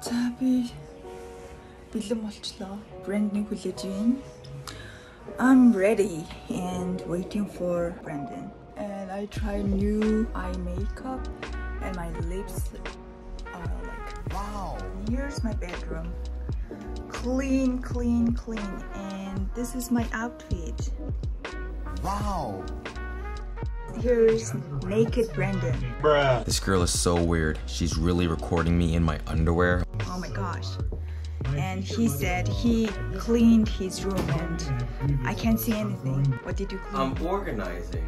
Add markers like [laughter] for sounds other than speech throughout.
За би бэлэн болчлоо. Брэнднийг хүлээж байна. I'm ready and waiting for Brandon. And I try new eye makeup and my lips are uh, like wow. Here's my bedroom. Clean, clean, clean. And this is my outfit. Wow. Here's naked Brandon. Bruh. This girl is so weird. She's really recording me in my underwear. Oh my gosh. And he said he cleaned his room and I can't see anything. What did you clean? I'm organizing.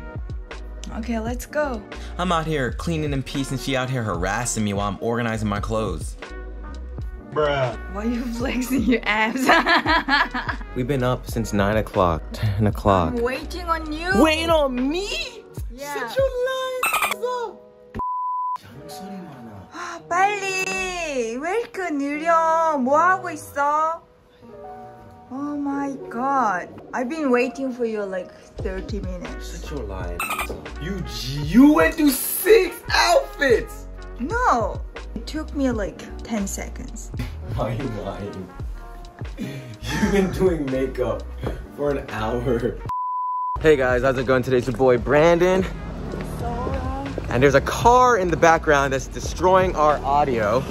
okay, let's go. I'm out here cleaning in peace and she out here harassing me while I'm organizing my clothes. Bruh. Why are you [laughs] flexing your abs? [laughs] We've been up since 9 o'clock, 10 o'clock. I'm waiting on you. Waiting on me? Yeah. Sit your lies 왜 이렇게 느려? 뭐 하고 있어? Oh my god. I've been waiting for you like 30 minutes. Sit your lies You, you went through six outfits. No. It took me like 10 seconds. [laughs] Why are you lying? You've been doing makeup for an hour. Hey guys, how's it going? Today's your boy Brandon. And there's a car in the background that's destroying our audio.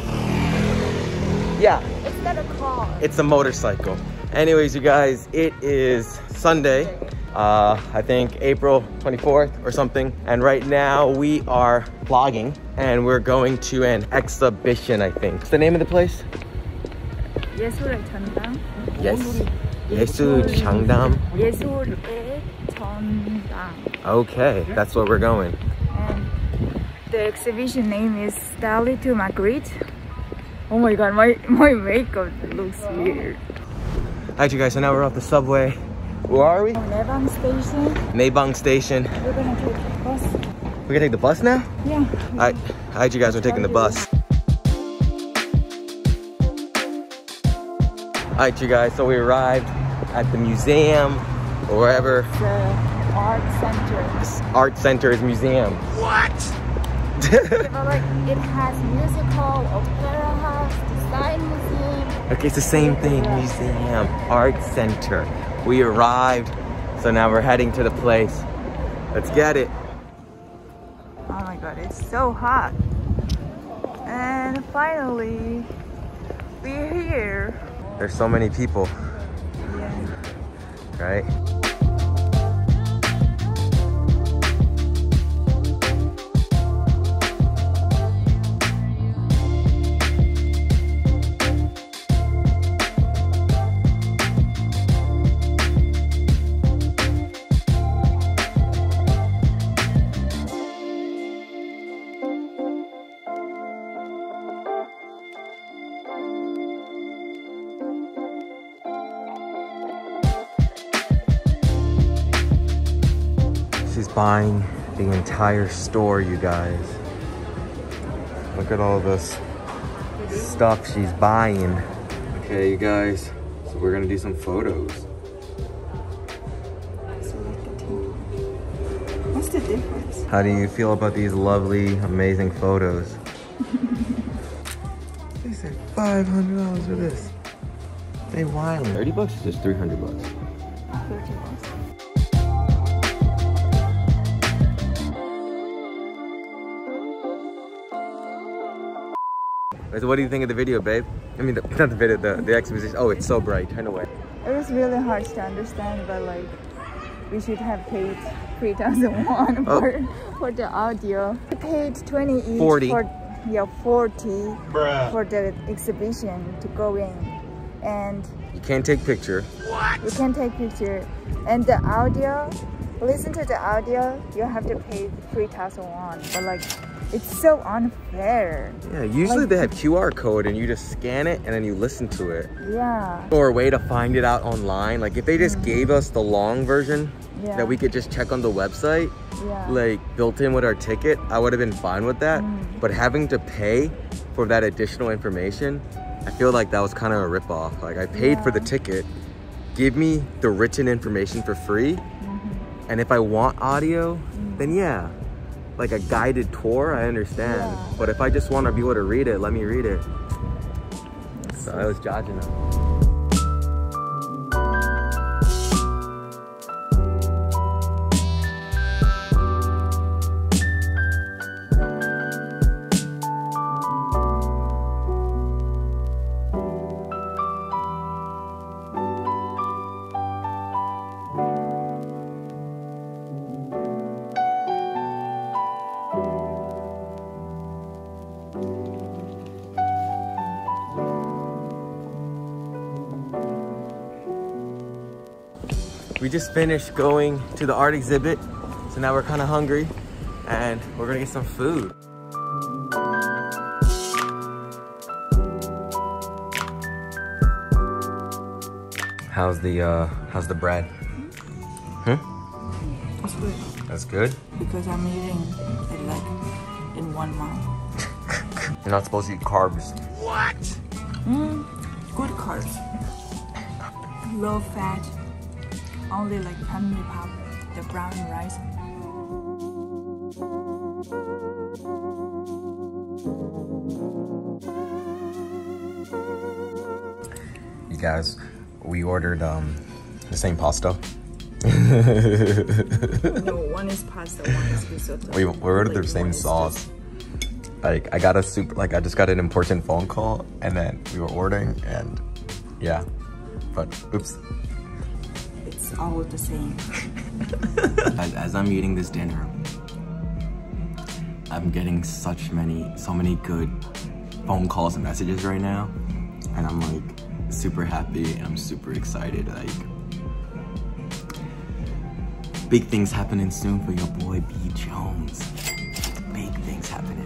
Yeah, It's not a car. it's a motorcycle. Anyways, you guys, it is Sunday. Uh, I think April 24th or something. And right now we are vlogging and we're going to an exhibition, I think. What's the name of the place? 예술의 전당. Yes. 예술 장담. 예술의 전당. Okay, that's where we're going. And the exhibition name is Stanley to Marguerite. Oh my god, my, my makeup looks weird. Alright, you guys, so now we're off the subway. Where are we? Naebang station. Naebang Station. We're gonna take the bus. We're gonna take the bus now? Yeah. Alright, alright, you guys, we're taking the bus. Alright, you guys, so we arrived at the museum or wherever The art center. Art Center's museum. But like it has musical, opera house, design museum. Okay, it's the same thing. Museum, Art Center. We arrived, so now we're heading to the place. Let's get it. Oh my god, it's so hot. And finally, we're here. There's so many people, Yeah. right? Buying the entire store, you guys. Look at all this stuff she's buying. Okay, you guys, so we're gonna do some photos. So look at him. What's the difference? How do you feel about these lovely, amazing photos? [laughs] they said $500 for this. They wildin'. 30 bucks is just 300 bucks. 30 bucks. So what do you think of the video, babe? I mean, the, [laughs] not the video, the, the exposition. Oh, it's so bright. Turn away. It was really hard to understand, but like we should have paid 3,001 Oh. for, for the audio. We paid 20 each 40. for yeah 40 for the exhibition to go in, and You can't take picture. What? You can't take picture. And the audio, listen to the audio, you have to pay 3,001. But like, it's so unfair. Yeah, usually Like- they have QR code and you just scan it and then you listen to it. Yeah. Or a way to find it out online. Like if they just gave us the long version Yeah. that we could just check on the website, Yeah. like built in with our ticket, I would have been fine with that. Mm. But having to pay for that additional information, I feel like that was kind of a ripoff. Like I paid for the ticket, give me the written information for free, Mm-hmm. and if I want audio, Mm. then yeah, like a guided tour, I understand. Yeah. But if I just want to be able to read it, let me read it. So I was judging them. We just finished going to the art exhibit, so now we're kind of hungry, and we're gonna get some food. How's the uh, how's the bread? Hmm? That's good That's good. because I'm eating it like in one mouth. [laughs] You're not supposed to eat carbs. Mm, good carbs. Low fat. Only like family pop, the brown rice. You guys, we ordered um the same pasta. [laughs] No, one is pasta, one is risotto. We, we ordered the same sauce. Like I got a super like I just got an important phone call and then we were ordering and yeah. But oops. Just- It's all the same. [laughs] As, as I'm eating this dinner, I'm getting such many so many good phone calls and messages right now. And I'm like super happy and I'm super excited. Like big things happening soon for your boy B Jones. Big things happening.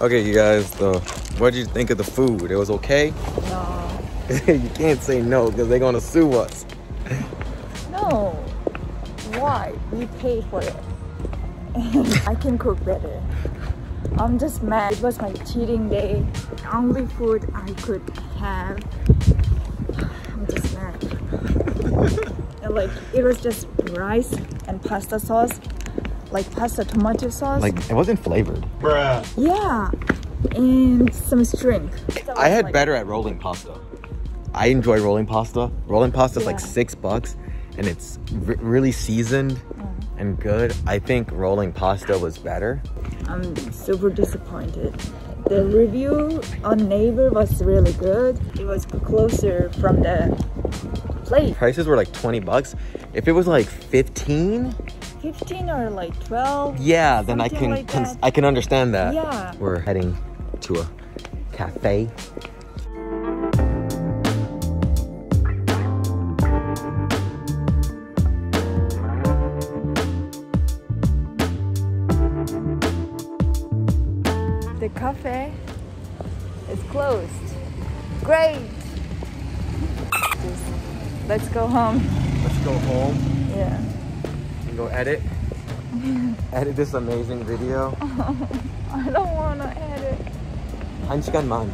Okay, you guys, the what did you think of the food? It was okay? No. [laughs] you can't say no because they're gonna sue us. No. Why? We pay for it. [laughs] I can cook better. I'm just mad. It was my cheating day. The Only food I could have. [sighs] I'm just mad. and like it was just rice and pasta sauce, like pasta tomato sauce. Like it wasn't flavored. Bruh. Yeah, and some string. I had like- better at rolling pasta. I enjoy rolling pasta. Rolling pasta is like six bucks, and it's r- really seasoned mm-hmm. and good. I think rolling pasta was better. I'm super disappointed. The review on Naver was really good. It was closer from the plate. Prices were like twenty bucks. If it was like fifteen, 15 or like 12. yeah, then I can like I can understand that. Yeah. We're heading to a cafe. cafe is closed. Great. Just, let's go home. Let's go home Yeah. and go edit. [laughs] edit this amazing video. [laughs] I don't want to edit. 한 시간만.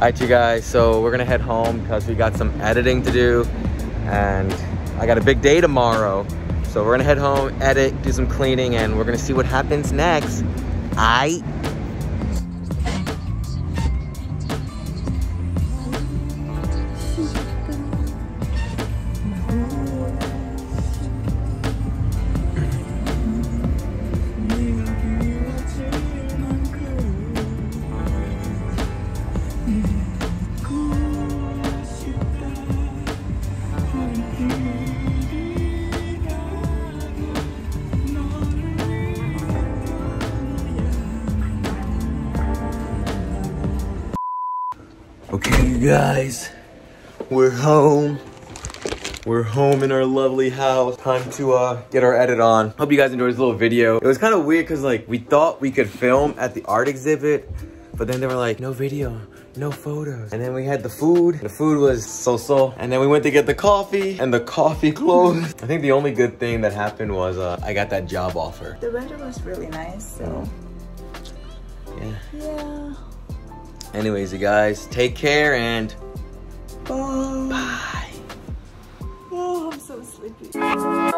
Alright, you guys. So we're gonna head home because we got some editing to do, and I got a big day tomorrow. So we're gonna head home, edit, do some cleaning, and we're gonna see what happens next. I. Okay, you guys, we're home. We're home in our lovely house. Time to uh, get our edit on. Hope you guys enjoyed this little video. It was kind of weird because like we thought we could film at the art exhibit, but then they were like, no video, no photos. And then we had the food. The food was so-so. And then we went to get the coffee and the coffee [laughs] closed. I think the only good thing that happened was uh, I got that job offer. The weather was really nice, so Yeah. yeah. Anyways, you guys, take care and Bye. bye. Oh, I'm so sleepy.